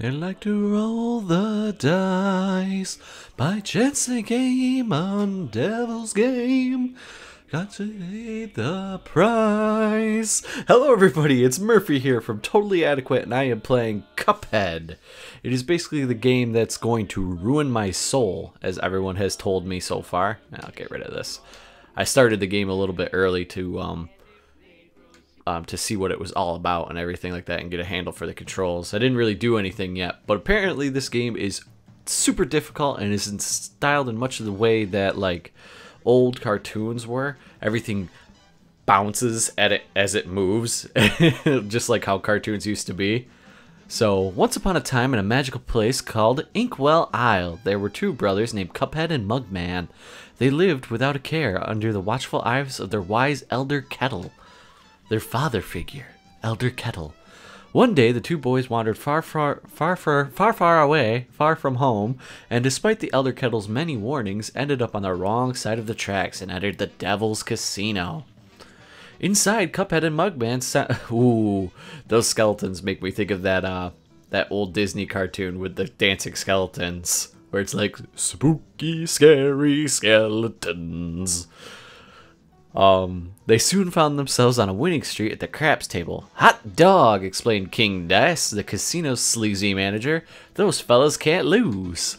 They like to roll the dice by chance they game on Devil's Game. Got to pay the price. Hello, everybody. It's Murphy here from Totally Adequate, and I am playing Cuphead. It is basically the game that's going to ruin my soul, as everyone has told me so far. I'll get rid of this. I started the game a little bit early to um, um, to see what it was all about and everything like that and get a handle for the controls. I didn't really do anything yet, but apparently this game is super difficult and isn't styled in much of the way that like old cartoons were. Everything bounces at it as it moves, just like how cartoons used to be. So, once upon a time in a magical place called Inkwell Isle, there were two brothers named Cuphead and Mugman. They lived without a care under the watchful eyes of their wise elder Kettle their father figure, Elder Kettle. One day, the two boys wandered far, far, far, far, far, far away, far from home, and despite the Elder Kettle's many warnings, ended up on the wrong side of the tracks and entered the Devil's Casino. Inside, Cuphead and Mugman sat. Ooh, those skeletons make me think of that uh, that old Disney cartoon with the dancing skeletons, where it's like spooky, scary skeletons. Um, they soon found themselves on a winning streak at the craps table. Hot dog, explained King Dice, the casino's sleazy manager. Those fellas can't lose.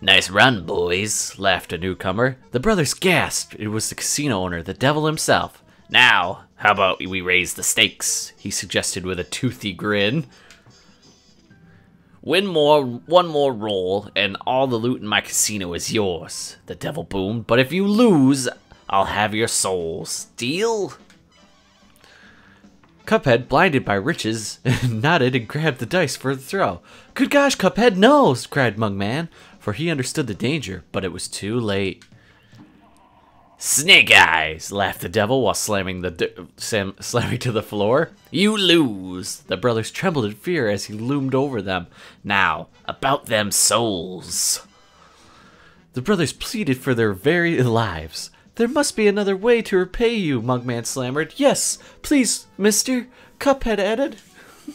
Nice run, boys, laughed a newcomer. The brothers gasped. It was the casino owner, the devil himself. Now, how about we raise the stakes? He suggested with a toothy grin. Win more, one more roll, and all the loot in my casino is yours, the devil boomed. But if you lose, I'll have your souls. Deal? Cuphead, blinded by riches, nodded and grabbed the dice for the throw. Good gosh, Cuphead, knows, cried Mugman, for he understood the danger, but it was too late. Snake eyes! laughed the devil while slamming the Sam, slamming to the floor. You lose! The brothers trembled in fear as he loomed over them. Now, about them souls. The brothers pleaded for their very lives. There must be another way to repay you, Mugman slammered. Yes, please, mister, Cuphead added.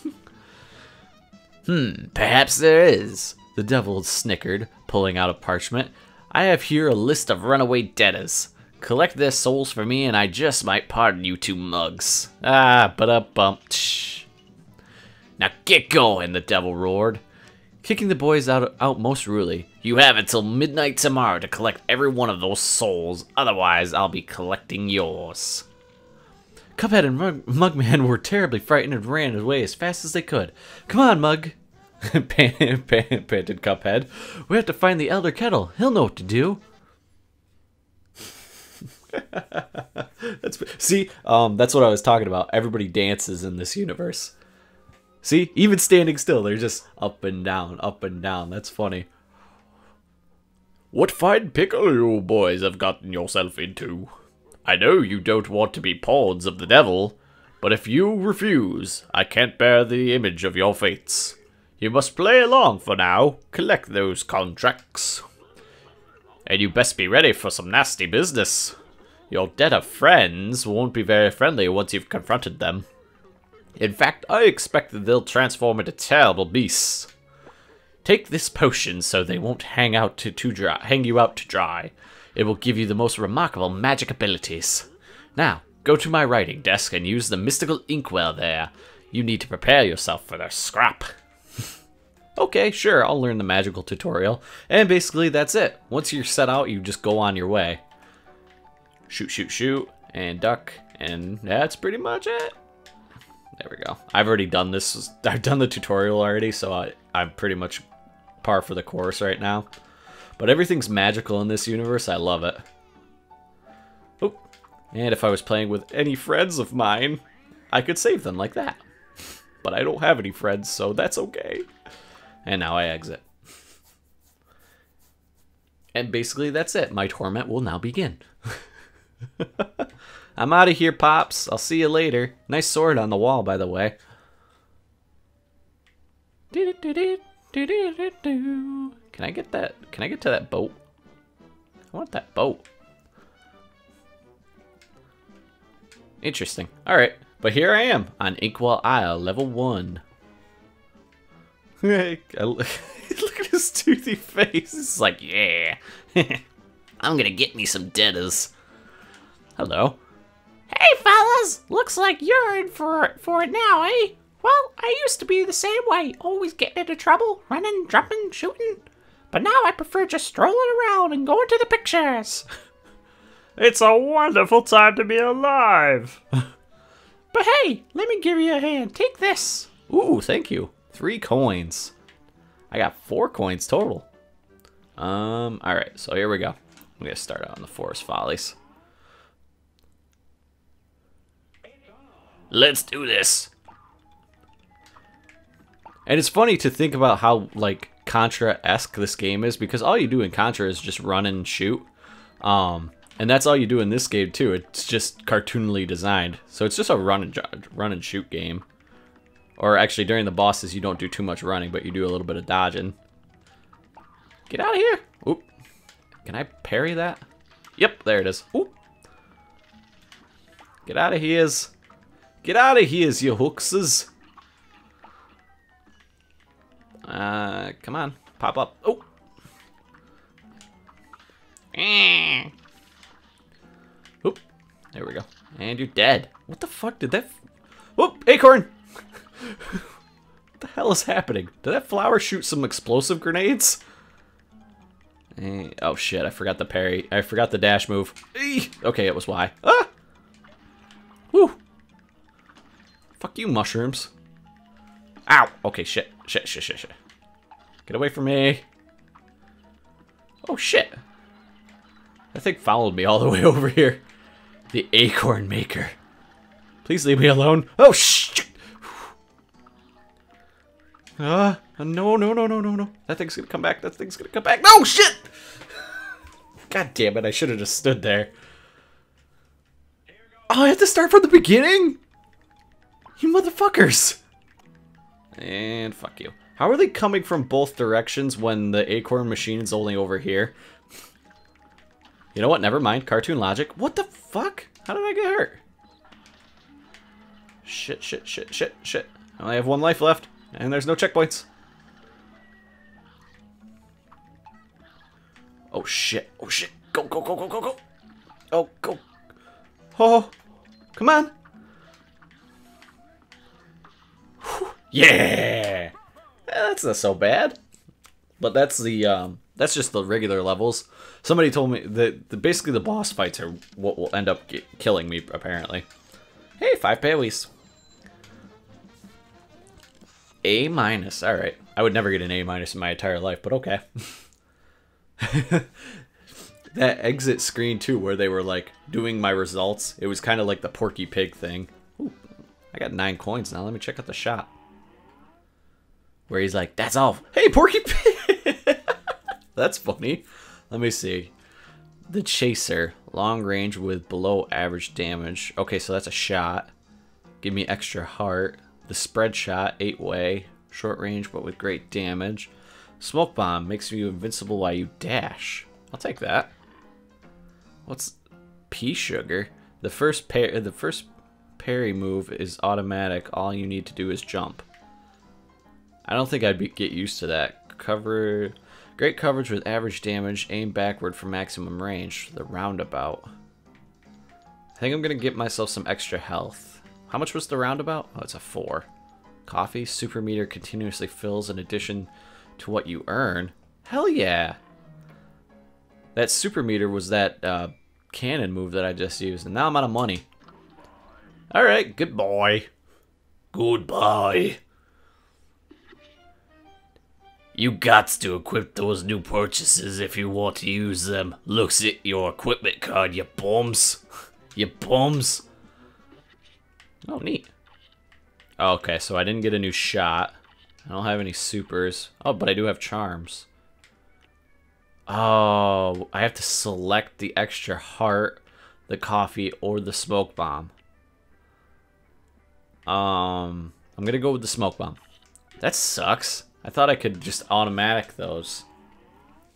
hmm, perhaps there is, the devil snickered, pulling out a parchment. I have here a list of runaway debtors. Collect their souls for me, and I just might pardon you two mugs. Ah, but up bump. Now get going, the devil roared, kicking the boys out, out most rudely. You have until midnight tomorrow to collect every one of those souls, otherwise I'll be collecting yours. Cuphead and Mug Mugman were terribly frightened and ran away as fast as they could. Come on, Mug, panted Cuphead. We have to find the Elder Kettle. He'll know what to do. that's see, um, that's what I was talking about. Everybody dances in this universe. See, even standing still, they're just up and down, up and down. That's funny. What fine pickle you boys have gotten yourself into. I know you don't want to be pawns of the devil, but if you refuse, I can't bear the image of your fates. You must play along for now, collect those contracts. And you best be ready for some nasty business. Your dead of friends won't be very friendly once you've confronted them. In fact, I expect that they'll transform into terrible beasts. Take this potion so they won't hang out to, to dry, hang you out to dry. It will give you the most remarkable magic abilities. Now, go to my writing desk and use the mystical inkwell there. You need to prepare yourself for their scrap. okay, sure, I'll learn the magical tutorial. And basically, that's it. Once you're set out, you just go on your way shoot, shoot, shoot, and duck, and that's pretty much it. There we go. I've already done this. I've done the tutorial already, so I, I'm pretty much par for the course right now. But everything's magical in this universe. I love it. Oh, and if I was playing with any friends of mine, I could save them like that. But I don't have any friends, so that's okay. And now I exit. And basically that's it. My torment will now begin. I'm out of here, Pops. I'll see you later. Nice sword on the wall, by the way. Can I get that? Can I get to that boat? I want that boat. Interesting. Alright, but here I am on Inkwell Isle, level 1. look at his toothy face. It's like, yeah. I'm gonna get me some deaders. Hello. Hey, fellas! Looks like you're in for it, for it now, eh? Well, I used to be the same way, always getting into trouble, running, jumping, shooting. But now I prefer just strolling around and going to the pictures. It's a wonderful time to be alive. But hey, let me give you a hand. Take this. Ooh, thank you. Three coins. I got four coins total. Um, alright, so here we go. I'm gonna start out on the Forest Follies. Let's do this. And it's funny to think about how like Contra-esque this game is because all you do in Contra is just run and shoot. Um, and that's all you do in this game too. It's just cartoonily designed. So it's just a run and run and shoot game. Or actually during the bosses you don't do too much running, but you do a little bit of dodging. Get out of here. Oop. Can I parry that? Yep, there it is. Oop. Get out of here. Get out of here, you hookses. Uh, come on. Pop up. Oh. Oop. There we go. And you're dead. What the fuck did that... Whoop! Acorn! what the hell is happening? Did that flower shoot some explosive grenades? Eh, oh shit, I forgot the parry. I forgot the dash move. Okay, it was Y. Ah! Fuck you, mushrooms. Ow! Okay, shit. Shit, shit, shit, shit. Get away from me. Oh, shit. That thing followed me all the way over here. The acorn maker. Please leave me alone. Oh, shit! Uh, no, no, no, no, no, no. That thing's gonna come back. That thing's gonna come back. No, shit! God damn it, I should have just stood there. Oh, I have to start from the beginning? You motherfuckers! And fuck you. How are they coming from both directions when the acorn machine is only over here? You know what? Never mind. Cartoon logic. What the fuck? How did I get hurt? Shit, shit, shit, shit, shit. I only have one life left, and there's no checkpoints. Oh shit, oh shit. Go, go, go, go, go, go. Oh, go. Oh, come on. Yeah! That's not so bad. But that's the um, that's just the regular levels. Somebody told me that the, basically the boss fights are what will end up killing me apparently. Hey, five paywis. A minus. All right. I would never get an A minus in my entire life, but okay. that exit screen too, where they were like doing my results. It was kind of like the Porky Pig thing. Ooh, I got nine coins now. Let me check out the shop where he's like, "That's all." Hey, Porky Pig. That's funny. Let me see. The Chaser, long range with below average damage. Okay, so that's a shot. Give me extra heart. The spread shot, eight way, short range but with great damage. Smoke bomb makes you invincible while you dash. I'll take that. What's P. Sugar? The first pair, the first parry move is automatic. All you need to do is jump. I don't think I'd be, get used to that. Cover, great coverage with average damage. Aim backward for maximum range. The roundabout. I think I'm gonna get myself some extra health. How much was the roundabout? Oh, it's a four. Coffee super meter continuously fills in addition to what you earn. Hell yeah! That super meter was that uh, cannon move that I just used, and now I'm out of money. Alright, goodbye. Goodbye. You got to equip those new purchases if you want to use them. Looks at your equipment card, you bums. you bums. Oh, neat. Okay, so I didn't get a new shot. I don't have any supers. Oh, but I do have charms. Oh, I have to select the extra heart, the coffee, or the smoke bomb. Um, I'm gonna go with the smoke bomb. That sucks. I thought I could just automatic those.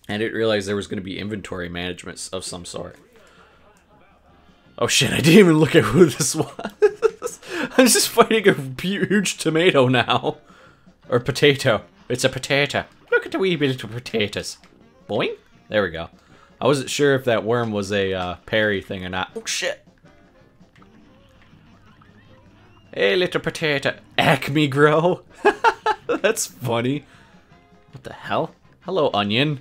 I didn't realize there was going to be inventory management of some sort. Oh shit, I didn't even look at who this was. I'm just fighting a huge tomato now. Or potato. It's a potato. Look at the wee bit of potatoes. Boing. There we go. I wasn't sure if that worm was a uh, parry thing or not. Oh, shit. Hey, little potato. Acme grow. That's funny. What the hell? Hello, onion.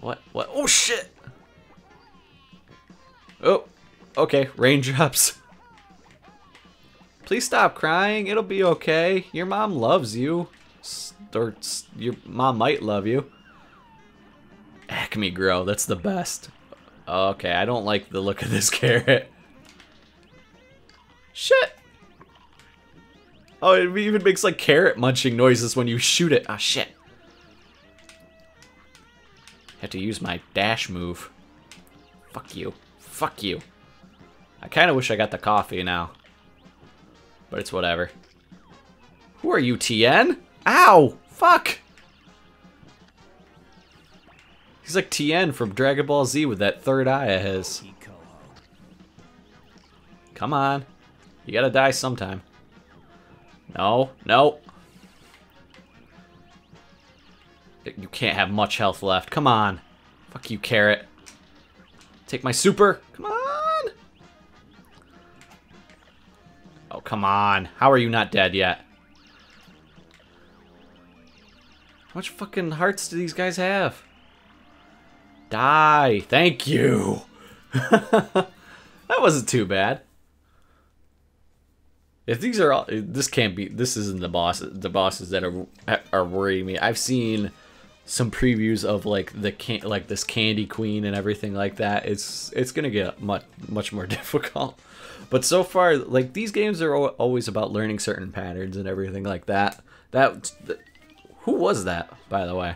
What? What? Oh, shit. Oh, okay. Raindrops. Please stop crying. It'll be okay. Your mom loves you. Or your mom might love you. Acme Grow. That's the best. Okay, I don't like the look of this carrot. Shit. Oh, it even makes like carrot munching noises when you shoot it. Ah, shit. Had to use my dash move. Fuck you. Fuck you. I kind of wish I got the coffee now. But it's whatever. Who are you, Tien? Ow! Fuck! He's like Tien from Dragon Ball Z with that third eye of his. Come on. You gotta die sometime. No, no. You can't have much health left. Come on. Fuck you, carrot. Take my super. Come on. Oh, come on. How are you not dead yet? How much fucking hearts do these guys have? Die. Thank you. that wasn't too bad. If these are all, this can't be. This isn't the boss. The bosses that are are worrying me. I've seen some previews of like the can like this Candy Queen and everything like that. It's it's gonna get much much more difficult. But so far, like these games are always about learning certain patterns and everything like that. That who was that, by the way?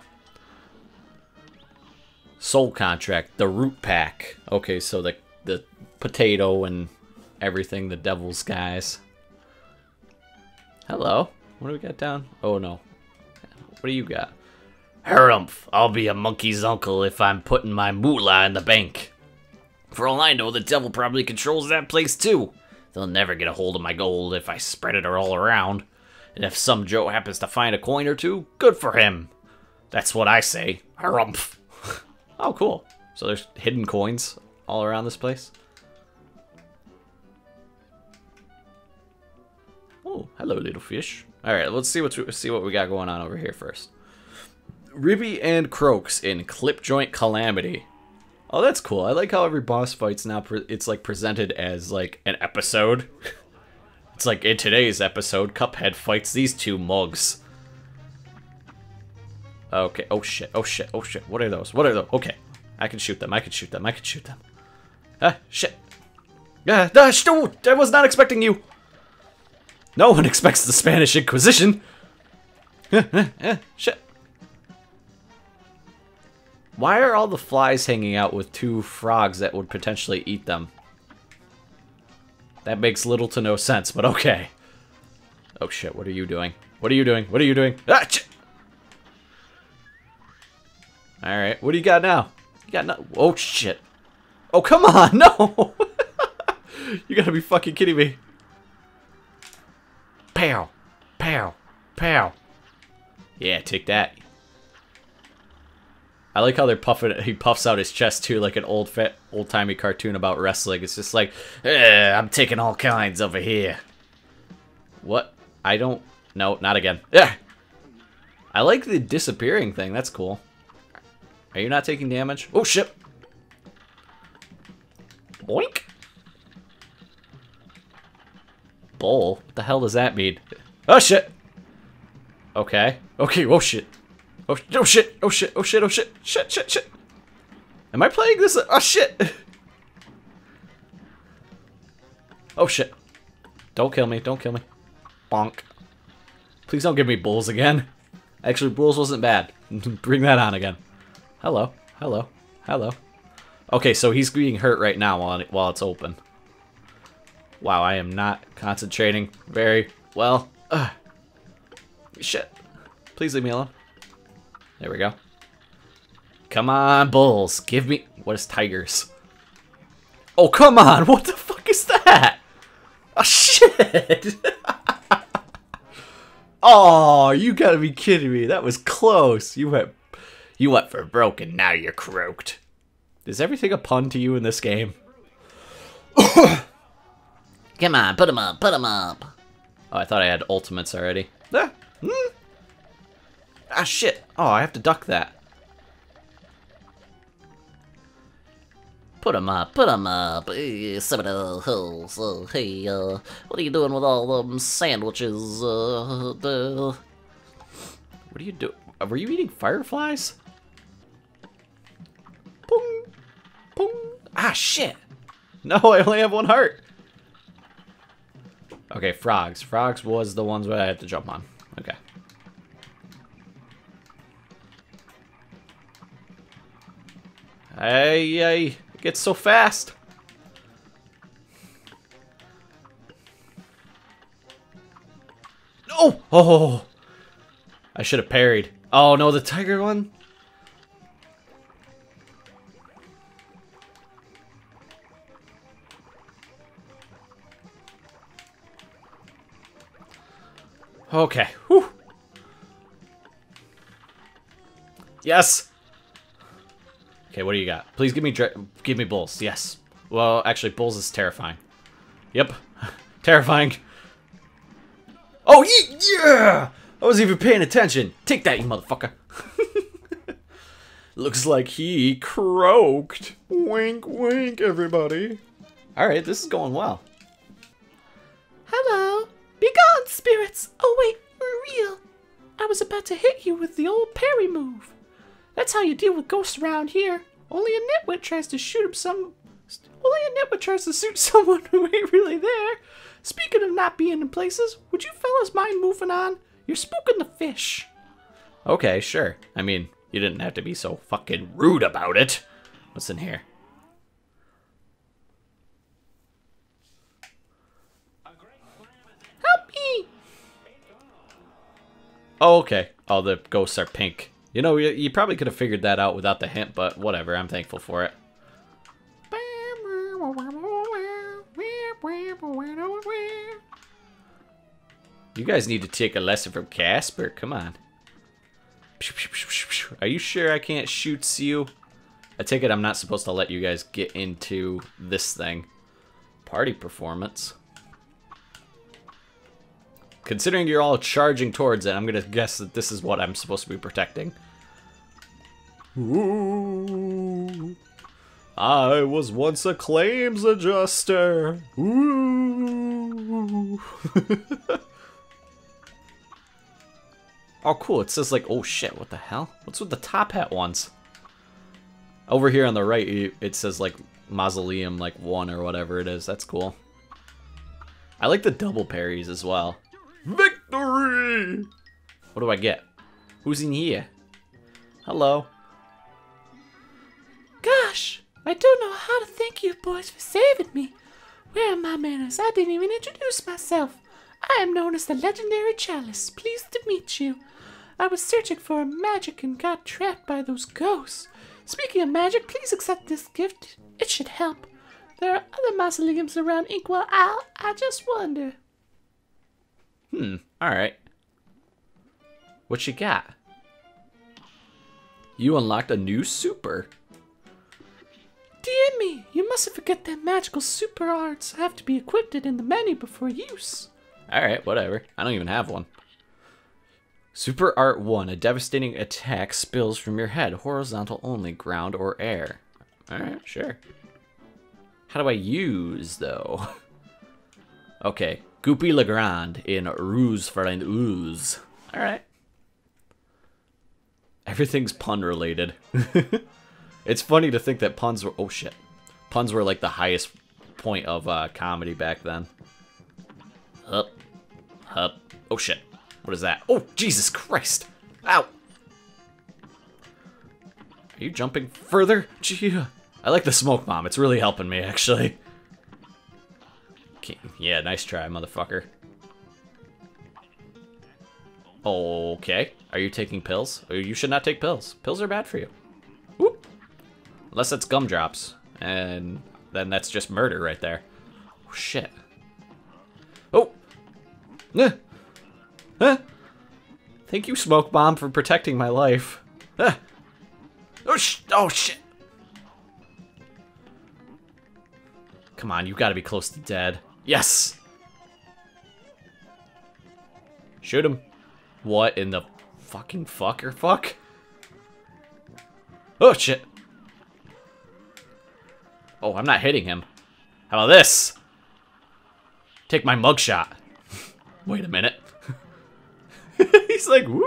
Soul Contract, the Root Pack. Okay, so the the potato and everything, the Devil's guys. Hello. What do we got down? Oh no. What do you got? Harumph, I'll be a monkey's uncle if I'm putting my moolah in the bank. For all I know, the devil probably controls that place too. They'll never get a hold of my gold if I spread it all around. And if some Joe happens to find a coin or two, good for him. That's what I say. Harumph. Oh, cool. So there's hidden coins all around this place. Oh, hello, little fish. All right, let's see what see what we got going on over here first. Ribby and Croaks in Clip Joint Calamity. Oh, that's cool. I like how every boss fight's now it's like presented as like an episode. it's like in today's episode, Cuphead fights these two mugs. Okay. Oh shit. Oh shit. Oh shit. What are those? What are those? Okay. I can shoot them. I can shoot them. I can shoot them. Ah, shit. Ah, ah, sh- no, I was not expecting you. No one expects the Spanish Inquisition. Shit. Why are all the flies hanging out with two frogs that would potentially eat them? That makes little to no sense, but okay. Oh shit, what are you doing? What are you doing? What are you doing? Ah. Alright, what do you got now? You got no- Oh shit. Oh come on, no! you gotta be fucking kidding me. Pow! Pow! Pow! Yeah, take that. I like how they're puffing. He puffs out his chest too, like an old, fat, old-timey cartoon about wrestling. It's just like, eh, I'm taking all kinds over here. What? I don't. No, not again. Yeah. I like the disappearing thing. That's cool. Are you not taking damage? Oh shit! Boink. Bowl. What the hell does that mean? Oh shit! Okay. Okay. Oh shit. Oh, oh shit. Oh shit. Oh shit. Oh shit. Shit. Shit. Shit. Am I playing this? Oh shit. Oh shit. Don't kill me. Don't kill me. Bonk. Please don't give me bulls again. Actually, bulls wasn't bad. Bring that on again. Hello. Hello. Hello. Okay, so he's being hurt right now while, while it's open. Wow, I am not concentrating very well. Ugh. Shit. Please leave me alone. There we go. Come on, bulls. Give me... What is tigers? Oh, come on. What the fuck is that? Oh, shit. Oh, you gotta be kidding me. That was close. You went You went for broken, now you're croaked. Is everything a pun to you in this game? Come on, put him up, put him up. Oh, I thought I had ultimates already. Ah, hmm. ah shit. Oh, I have to duck that. Put him up, put him up. Eh, Some of the holes. Uh, hey, uh, what are you doing with all them sandwiches? Uh, the... What are you doing? Were you eating fireflies? Pong, pong. Ah, shit. No, I only have one heart. Okay, frogs. Frogs was the ones where I had to jump on. Okay. Hey, hey, it gets so fast. No! Oh! I should have parried. Oh no, the tiger one? Okay. Whew. Yes. Okay, what do you got? Please give me give me bulls. Yes. Well, actually, bulls is terrifying. Yep, terrifying. Oh ye- yeah! I wasn't even paying attention. Take that, you motherfucker. Looks like he croaked. Wink, wink, everybody. All right, this is going well. Hello. Spirits. Oh, wait, we're real. I was about to hit you with the old parry move. That's how you deal with ghosts around here. Only a nitwit tries to shoot him some. Only a nitwit tries to shoot someone who ain't really there. Speaking of not being in places, would you fellas mind moving on? You're spooking the fish. Okay, sure. I mean, you didn't have to be so fucking rude about it. What's in here? Oh, okay. All the ghosts are pink. You know, you, you probably could have figured that out without the hint, but whatever. I'm thankful for it. You guys need to take a lesson from Casper. Come on. Are you sure I can't shoot you? I take it I'm not supposed to let you guys get into this thing. Party performance. Considering you're all charging towards it, I'm gonna guess that this is what I'm supposed to be protecting. Ooh. I was once a claims adjuster. Ooh. oh, cool. It says like, oh shit, what the hell? What's with the top hat ones? Over here on the right, it says like mausoleum, like one or whatever it is. That's cool. I like the double parries as well. Victory! What do I get? Who's in here? Hello. Gosh, I don't know how to thank you boys for saving me. Where are my manners? I didn't even introduce myself. I am known as the legendary Chalice. Pleased to meet you. I was searching for a magic and got trapped by those ghosts. Speaking of magic, please accept this gift. It should help. There are other mausoleums around Inkwell Isle. I just wonder. Hmm, alright. What you got? You unlocked a new super. Dear me, you mustn't forget that magical super arts have to be equipped in the menu before use. Alright, whatever. I don't even have one. Super Art 1. A devastating attack spills from your head. Horizontal only, ground or air. Alright, sure. How do I use, though? Okay. Goopy Le Grande in Ruse for an Ooze. Alright. Everything's pun related. it's funny to think that puns were. Oh shit. Puns were like the highest point of uh, comedy back then. Up. Up. Oh shit. What is that? Oh, Jesus Christ. Ow. Are you jumping further? Gee, I like the smoke bomb. It's really helping me, actually. Yeah, nice try, motherfucker. Okay. Are you taking pills? Oh, You should not take pills. Pills are bad for you. Whoop. Unless it's gumdrops. And then that's just murder right there. Oh, shit. Oh! Eh. Eh. Thank you, Smoke Bomb, for protecting my life. Ah. Oh, sh oh, shit. Come on, you've gotta be close to dead. Yes! Shoot him. What in the fucking fucker fuck? Oh, shit. Oh, I'm not hitting him. How about this? Take my mugshot. Wait a minute. He's like, Woo,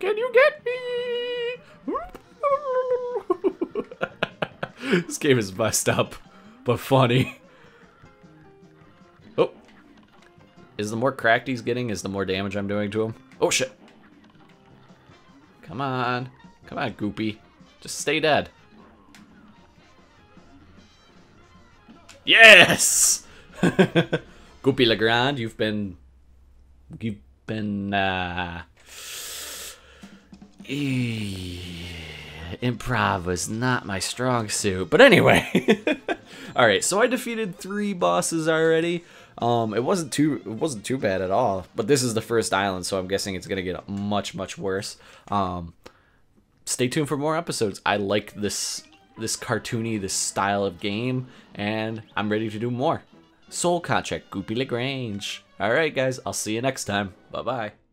can you get me? this game is messed up, but funny. Is the more cracked he's getting, is the more damage I'm doing to him? Oh, shit. Come on. Come on, Goopy. Just stay dead. Yes! Goopy Le Grande, you've been... You've been, uh... Improv was not my strong suit. But anyway. Alright, so I defeated three bosses already. Um, it wasn't too it wasn't too bad at all. But this is the first island, so I'm guessing it's gonna get much, much worse. Um stay tuned for more episodes. I like this this cartoony, this style of game, and I'm ready to do more. Soul Contract, Goopy Le Grande. Alright guys, I'll see you next time. Bye bye.